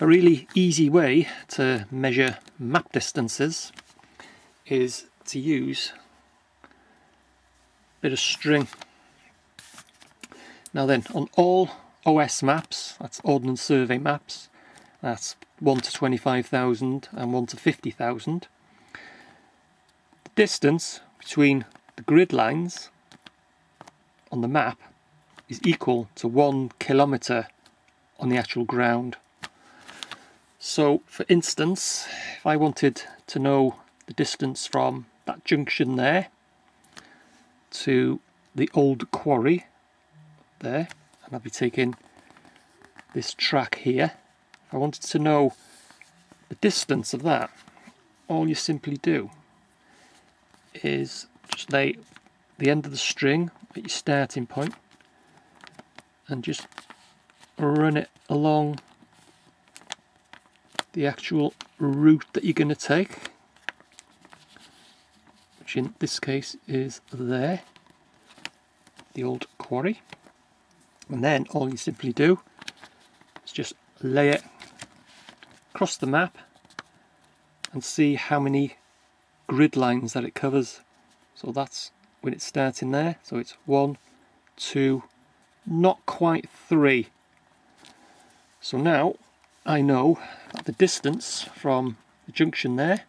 A really easy way to measure map distances is to use a bit of string. Now then, on all OS maps, that's Ordnance Survey maps, that's 1 to 25,000 and 1 to 50,000, the distance between the grid lines on the map is equal to one kilometre on the actual ground. So for instance, if I wanted to know the distance from that junction there to the old quarry there, and I'll be taking this track here, if I wanted to know the distance of that, all you simply do is just lay the end of the string at your starting point and just run it along the actual route that you're going to take which in this case is there the old quarry. And then all you simply do is just lay it across the map and see how many grid lines that it covers. So that's when it's starting there. So it's one two not quite three. So now I know that the distance from the junction there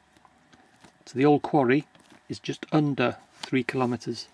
to the old quarry is just under three kilometres.